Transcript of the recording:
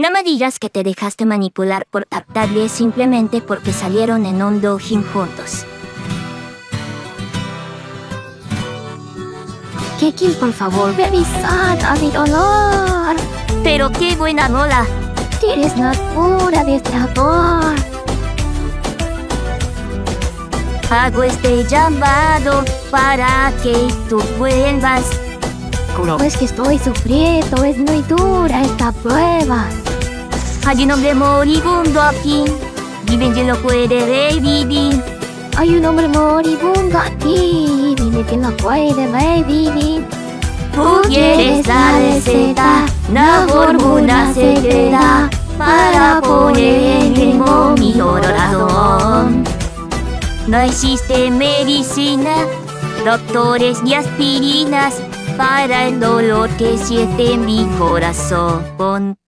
No me digas que te dejaste manipular por Octavia simplemente porque salieron en un doujin juntos. Kekin, por favor, revisad a mi dolor. Pero qué buena bola. Tienes la cura de este amor. Hago este llamado para que tú vuelvas. Pues que estoy sufriendo, es muy dura esta prueba. Hay un hombre moribundo aquí. Viven que lo puede revivir. Hay un hombre moribundo aquí. Dime que no puede revivir. Tú quieres la receta, la fórmula secreta para poner en el mi corazón. No existe medicina, doctores ni aspirinas para el dolor que siente mi corazón.